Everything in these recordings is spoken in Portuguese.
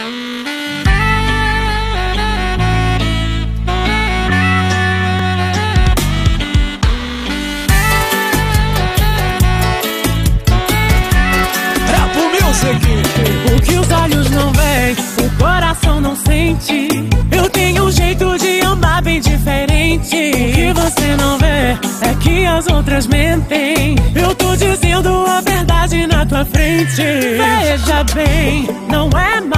O que os olhos não veem, o coração não sente. Eu tenho um jeito de amar bem diferente. O que você não vê é que as outras mentem. Eu tô dizendo a verdade na tua frente. Veja bem, não é maldade.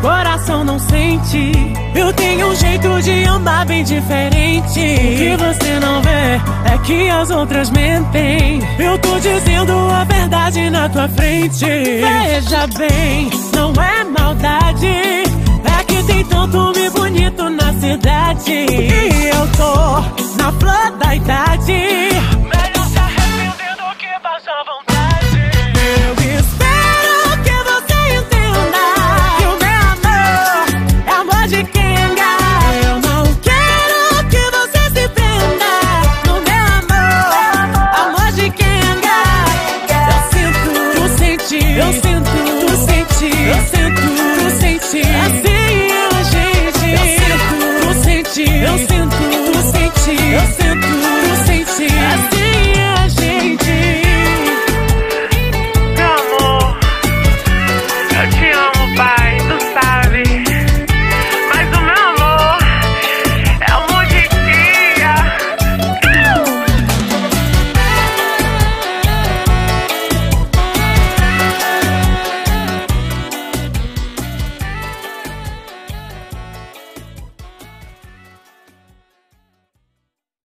coração não sente. Eu tenho um jeito de andar bem diferente. O que você não vê é que as outras mentem. Eu tô dizendo a verdade na tua frente. Veja bem, não é maldade. É que tem tanto homem bonito na cidade. E eu tô na flor da idade. Eu sinto, tu sente, eu sinto